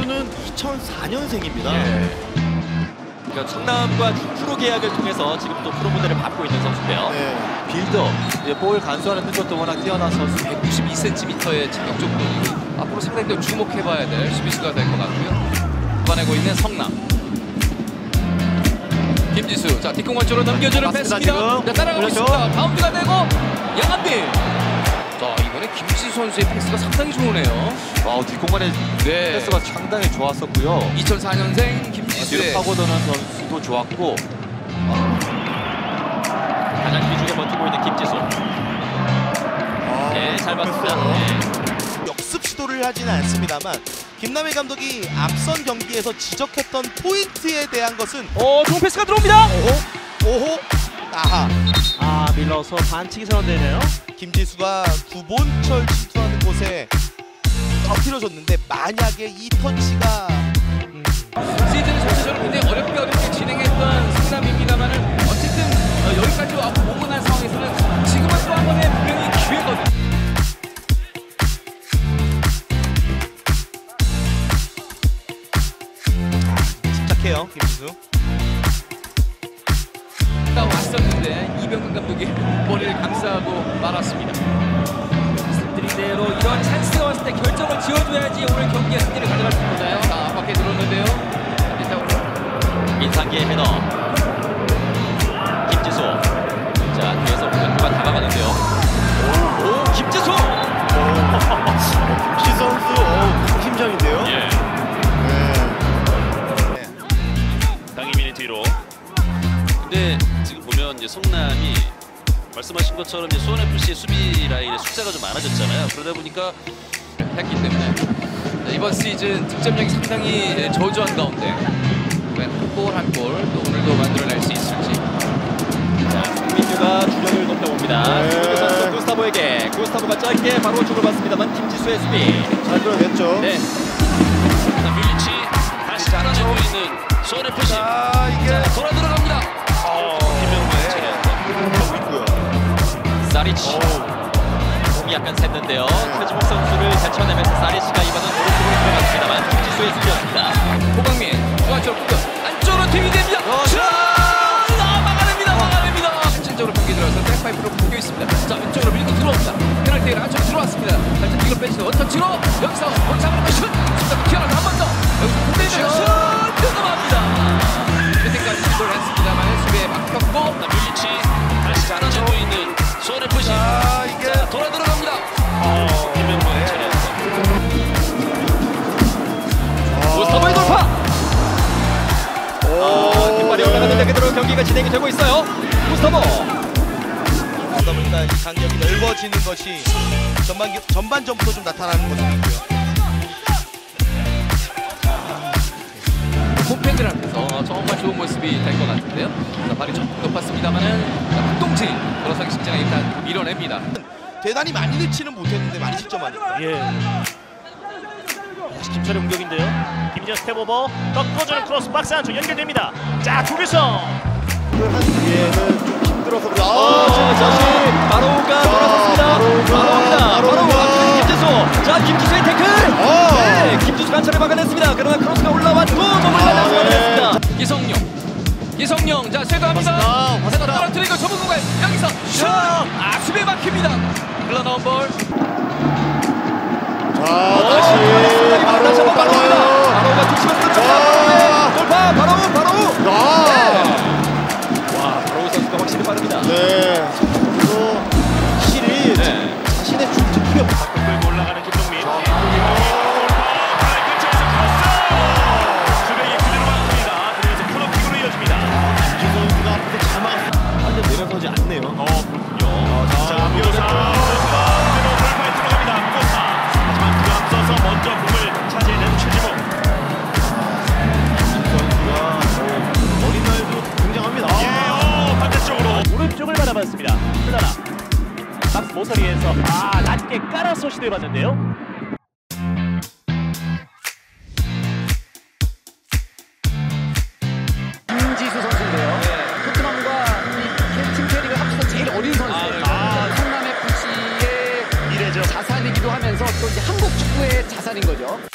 선수는 2004년생입니다. 예. 그러니까 성남과 프로 계약을 통해서 지금 또 프로 무대를 밟고 있는 선수인데요. 네. 빌더, 이제 볼 간수하는 능력도 워낙 뛰어난 선수. 192cm의 진격적 근육이 앞으로 상당히 더 주목해봐야 될 수비수가 될 것 같고요. 뽑아내고 있는 성남. 김지수, 자 뒷공간 쪽으로 넘겨주는 패스입니다. 따라가고 그렇죠. 있습니다. 바운드가 되고 양한빈. 자 이번에 김지수 선수의 패스가 상당히 좋으네요. 와, 뒷공간에 네. 패스가 상당히 좋았었고요. 2004년생 뒤로 김지수의 파고드는 선수도 좋았고 가장 뒤쪽에 버티고 있는 김지수. 아, 네, 잘 봤습니다. 그렇겠어요. 네. 역습 시도를 하지는 않습니다만 김남일 감독이 앞선 경기에서 지적했던 포인트에 대한 것은 어, 좋은 패스가 들어옵니다. 오호 오호 아하 아, 밀러서 반칙이 선언되네요. 김지수가 구본철 침투하는 곳에 엎드려졌는데 만약에 이 터치가 시즌 전체적으로 굉장히 어렵게 어렵게 진행했던 성남입니다만은 어쨌든 어, 여기까지 와서 오고 난 상황에서는 지금은 또 한 번의 분명히 기회거든요. 침착해요 김지수 가 왔었는데 이병근 감독이 머리를 감싸고 말았습니다. 말씀드린 대로 이런 찬스가 왔을 때 결정을 지어줘야지 오늘 경기에 승리를 가져갈 수 있잖아요. 자, 밖에 들어오는데요. 일단 민상기의 헤더. 김지수. 자, 뒤에서 공격수가 다가가는데요. 오, 오 김지수! 김지 선수 어, 심장인데요 예. 네. 보면 이제 성남이 말씀하신 것처럼 이제 수원 FC의 수비 라인에 숫자가 좀 많아졌잖아요. 그러다 보니까 했기 때문에 자, 이번 시즌 득점력이 상당히 저조한 가운데 한골한골또 오늘도 만들어낼 수 있을지 자, 민규가 주력을 높여봅니다. 네. 김민규 선수 구스타보에게 구스타보가 짧게 바로 주고 받습니다만 김지수의 수비. 잘 끌어냈죠 네. 자, 뮬리치 다시 잘하고 있는 수원 FC. 자 사리치. 몸이 약간 샜는데요. 최지목 선수를 제쳐내면서 사리치가 이번엔 오른쪽으로 들어갔습니다만 김지수의 수비였습니다. 호강민 중앙쪽 공격 안쪽으로 팀이 됩니다 슛! 아, 막아냅니다 막아냅니다 실질적으로 경기 들어서 백파이프로 묶여 있습니다 자 왼쪽으로 밀고 들어옵니다 페널티를 안쪽으로 들어왔습니다 살짝 뒤로 빼지는 원터치로 여기서 올라가는데 그대로 경기가 진행이 되고 있어요. 구스타보. 그러다 보니까 이 간격이 넓어지는 것이 전반 전반전부터 좀 나타나는 모습이고요. 홈팬들한테서 정말 좋은 모습이 될 것 같은데요 자 발이 조금 높았습니다만은 자, 박동진 돌아서기 직전에 일단 밀어냅니다 대단히 많이 넣지는 못했는데 많이 실점하니까. 예. 다시 김철의 공격인데요. 김지현 step over 꺾어주는 크로스 박스 안쪽 연결됩니다. 자. 한 뒤에는 좀 힘들어서 그래. 어, 자, 다시 바로우가 돌아섰습니다. 바로우가. 바로우 김지수. 자, 김지수의 태클. 어. 네, 김지수가 한 차례 막아냈습니다. 그러나 크로스가 올라왔고 몸을 맞아서 네. 막아냈습니다. 이성용 이성용 자 쇄도합니다. 쇄도 떨어뜨리고 좁은 공간 여기서 슛! 아 수비에 막힙니다 흘러나온 볼 자 다시 바로 다시 한번 빨라요. 바로우가 뒤치면서 들어갑니다. 아 낮게 깔아서 시도해봤는데요. 김지수 선수인데요. 토트넘과 이팀 캐릭을 합쳐서 제일 어린 선수예요. 아, 성남 FC의 미래죠. 자산이기도 하면서 또 이제 한국 축구의 자산인 거죠.